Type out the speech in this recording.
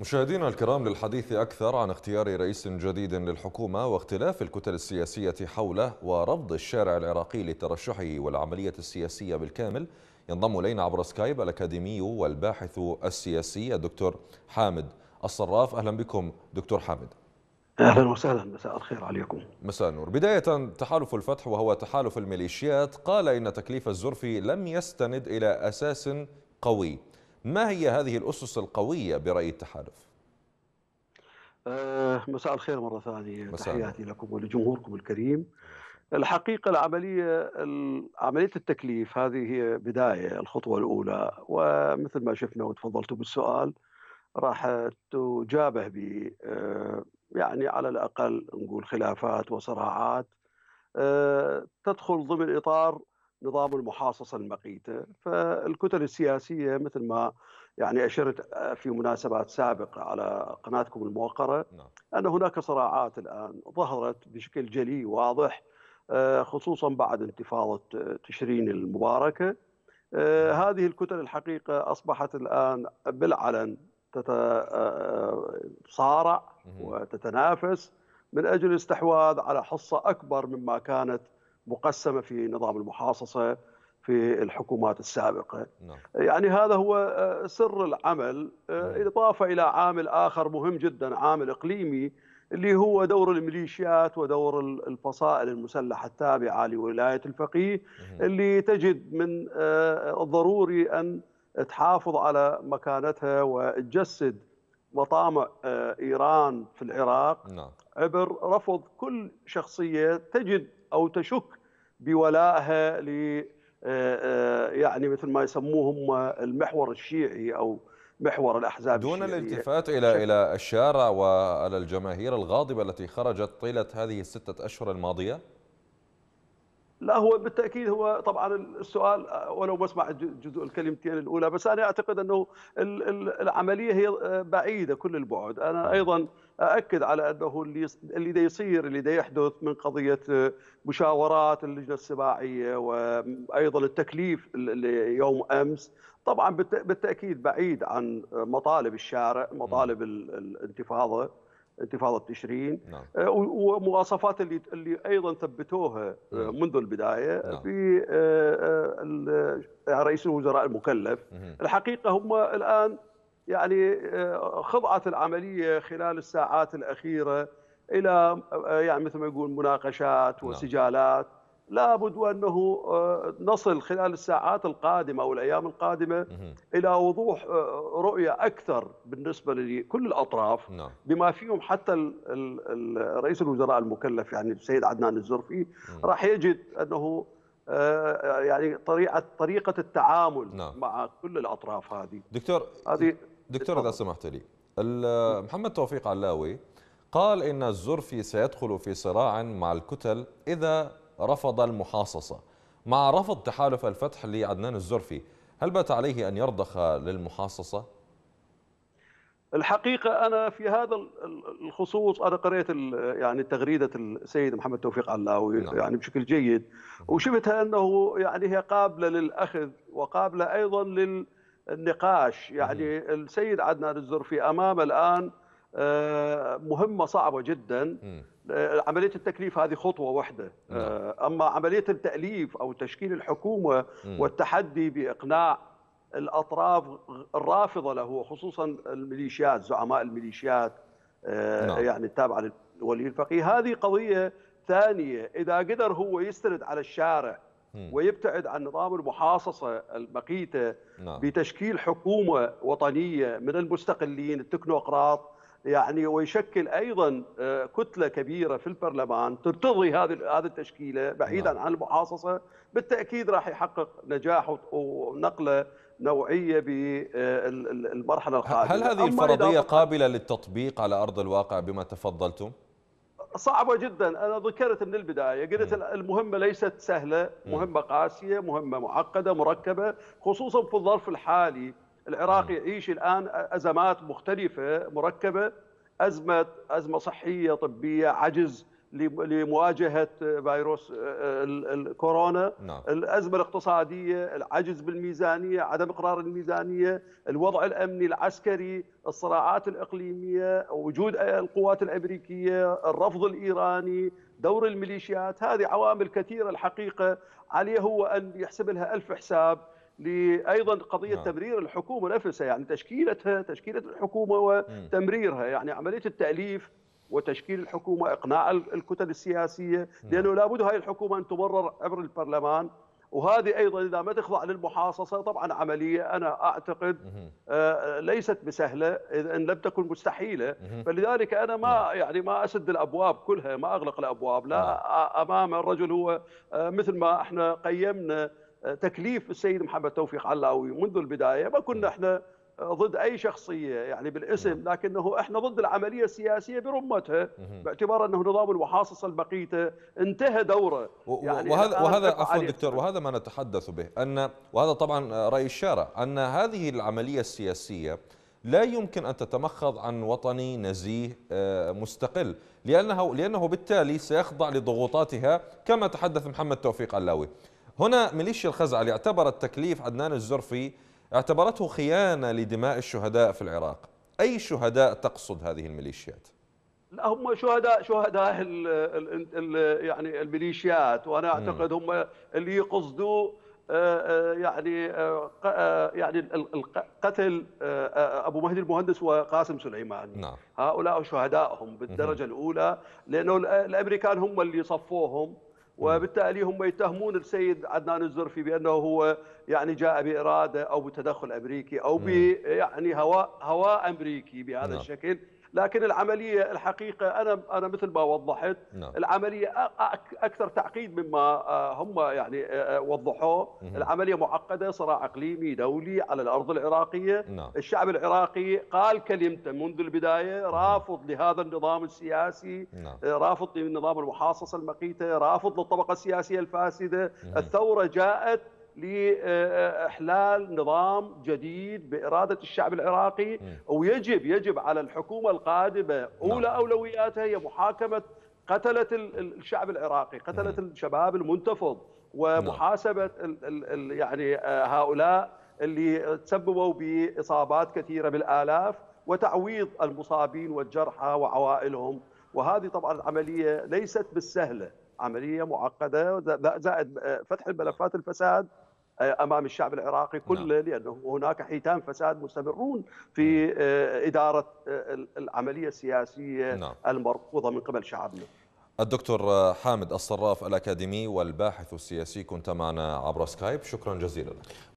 مشاهدينا الكرام للحديث أكثر عن اختيار رئيس جديد للحكومة واختلاف الكتل السياسية حوله ورفض الشارع العراقي لترشحه والعملية السياسية بالكامل ينضم إلينا عبر سكايب الأكاديمي والباحث السياسي الدكتور حامد الصراف. أهلا بكم دكتور حامد. أهلا وسهلا مساء الخير عليكم. مساء النور. بداية تحالف الفتح وهو تحالف الميليشيات. قال إن تكليف الزرفي لم يستند إلى أساس قوي. ما هي هذه الأسس القوية برأي التحالف؟ أه مساء الخير مرة ثانية. تحياتي لكم ولجمهوركم الكريم. الحقيقة العملية عملية التكليف هذه هي بداية الخطوة الأولى ومثل ما شفنا وتفضلتوا بالسؤال راح تجابه ب يعني على الأقل نقول خلافات وصراعات. تدخل ضمن إطار نظام المحاصصة المقيتة. فالكتل السياسية مثل ما يعني أشرت في مناسبات سابقة على قناتكم الموقرة أن هناك صراعات الآن ظهرت بشكل جلي واضح خصوصا بعد انتفاضة تشرين المباركة. هذه الكتل الحقيقة أصبحت الآن بالعلن تتصارع وتتنافس من أجل الاستحواذ على حصة أكبر مما كانت مقسمة في نظام المحاصصة في الحكومات السابقة نعم. يعني هذا هو سر العمل إضافة إلى عامل آخر مهم جدا عامل إقليمي اللي هو دور الميليشيات ودور الفصائل المسلحة التابعة لولاية الفقيه اللي تجد من الضروري أن تحافظ على مكانتها وتجسد مطامع إيران في العراق نعم. عبر رفض كل شخصية تجد أو تشك بولائها ل يعني مثل ما يسموهم المحور الشيعي أو محور الأحزاب دون الشيعية. الالتفات إلى إلى الشارع وإلى الجماهير الغاضبة التي خرجت طيلة هذه الستة أشهر الماضية؟ لا هو بالتأكيد هو طبعا السؤال ولو بسمع جزء الكلمتين الأولى بس أنا أعتقد أنه العملية هي بعيدة كل البعد، أنا أيضا اكد على أنه اللي اللي يصير اللي يحدث من قضية مشاورات اللجنة السباعية وأيضا التكليف يوم أمس. طبعا بالتأكيد بعيد عن مطالب الشارع، مطالب الانتفاضة. انتفاضة تشرين نعم. ومواصفات اللي اللي أيضا ثبتوها نعم. منذ البداية نعم. في رئيس الوزراء المكلف. الحقيقة هم الآن يعني خضعت العملية خلال الساعات الأخيرة إلى يعني مثل ما يقول مناقشات وسجالات لابد وأنه نصل خلال الساعات القادمة أو الأيام القادمة إلى وضوح رؤية أكثر بالنسبة لكل الأطراف نعم. بما فيهم حتى رئيس الوزراء المكلف يعني السيد عدنان الزرفي راح يجد أنه يعني طريقة طريقة التعامل نعم. مع كل الأطراف هذه دكتور هذه دكتور إذا سمحت لي محمد توفيق علاوي قال إن الزرفي سيدخل في صراع مع الكتل إذا رفض المحاصصة مع رفض تحالف الفتح لعدنان الزرفي هل بات عليه أن يرضخ للمحاصصة؟ الحقيقة أنا في هذا الخصوص أنا قرأت يعني تغريدة السيد محمد توفيق علاوي نعم. يعني بشكل جيد وشفتها أنه يعني هي قابلة للأخذ وقابلة أيضا للنقاش يعني السيد عدنان الزرفي أمام الآن مهمة صعبة جدا. عملية التكليف هذه خطوة واحدة. أما عملية التأليف أو تشكيل الحكومة والتحدي بإقناع الأطراف الرافضة له خصوصا الميليشيات زعماء الميليشيات يعني التابعة لولي الفقيه. هذه قضية ثانية. إذا قدر هو يستند على الشارع ويبتعد عن نظام المحاصصة المقيتة بتشكيل حكومة وطنية من المستقلين التكنوقراط يعني ويشكل أيضا كتلة كبيرة في البرلمان ترتضي هذه هذه التشكيلة بعيدا نعم. عن المحاصصة بالتأكيد راح يحقق نجاح ونقلة نوعية بالمرحله القادمه هل هذه الفرضيه قابلة للتطبيق على أرض الواقع بما تفضلتم؟ صعبة جدا. أنا ذكرت من البداية قلت المهمة ليست سهلة مهمة قاسية مهمة معقدة مركبة خصوصا في الظرف الحالي. العراق يعيش الآن أزمات مختلفة مركبة أزمة أزمة صحية طبية عجز لمواجهة فيروس الكورونا. نعم. الأزمة الاقتصادية العجز بالميزانية عدم إقرار الميزانية الوضع الأمني العسكري الصراعات الإقليمية وجود القوات الأمريكية الرفض الإيراني دور الميليشيات. هذه عوامل كثيرة الحقيقة. عليه هو أن يحسب لها ألف حساب. لايضا قضية نعم. تمرير الحكومة نفسها يعني تشكيلتها تشكيلة الحكومة وتمريرها يعني عملية التأليف وتشكيل الحكومة إقناع الكتل السياسية لأنه لابد هذه الحكومة أن تمرر عبر البرلمان وهذه أيضا إذا ما تخضع للمحاصصة طبعا عملية أنا أعتقد آه، ليست بسهلة إن لم تكن مستحيلة فلذلك أنا ما نعم. يعني ما أسد الأبواب كلها ما أغلق الأبواب لا نعم. أمام الرجل هو آه، مثل ما إحنا قيمنا آه، تكليف السيد محمد توفيق علاوي منذ البداية ما كنا إحنا ضد أي شخصية يعني بالاسم نعم. لكنه إحنا ضد العملية السياسية برمتها باعتبار أنه نظام المحاصصه البقيته انتهى دوره. يعني وهذا وهذا عفوا دكتور وهذا ما نتحدث به ان وهذا طبعا رأي الشارع أن هذه العملية السياسية لا يمكن أن تتمخض عن وطني نزيه آه، مستقل لأنه لأنه بالتالي سيخضع لضغوطاتها كما تحدث محمد توفيق علاوي. هنا ميليشيا الخزعل اعتبرت تكليف عدنان الزرفي اعتبرته خيانة لدماء الشهداء في العراق. أي شهداء تقصد هذه الميليشيات؟ لا هم شهداء شهداء ال ال ال يعني الميليشيات وأنا أعتقد هم اللي يقصدوا آه، آه، يعني آه، يعني القتل أبو مهدي المهندس وقاسم سليمان. نعم. هؤلاء شهدائهم بالدرجة الأولى لأنه الأمريكان هم اللي صفوهم. وبالتالي هم يتهمون السيد عدنان الزرفي بأنه هو يعني جاء بإرادة أو بتدخل أمريكي أو ب يعني هواء هواء أمريكي بهذا نعم. الشكل. لكن العملية الحقيقة أنا أنا مثل ما وضحت نعم. العملية أكثر تعقيد مما آه، هم يعني آه، آه، وضحوه العملية معقدة صراع إقليمي دولي على الأرض العراقية نعم. الشعب العراقي قال كلمته منذ البداية رافض لهذا النظام السياسي نعم. رافض لنظام المحاصصه المقيتة رافض للطبقة السياسية الفاسدة الثورة جاءت لإحلال نظام جديد بإرادة الشعب العراقي ويجب يجب على الحكومة القادمة أولى نعم. أولوياتها هي محاكمة قتلة الشعب العراقي قتلة الشباب المنتفض ومحاسبة نعم. يعني آه، هؤلاء اللي تسببوا بإصابات كثيرة بالآلاف وتعويض المصابين والجرحى وعوائلهم وهذه طبعا العملية ليست بالسهلة عملية معقدة زائد آه، فتح الملفات الفساد أمام الشعب العراقي نعم. كله نعم. لأنه هناك حيتان فساد مستمرون في نعم. آه، إدارة آه، العملية السياسية نعم. المرفوضة من قبل شعبنا. الدكتور حامد الصراف الأكاديمي والباحث السياسي كنت معنا عبر سكايب شكرا جزيلا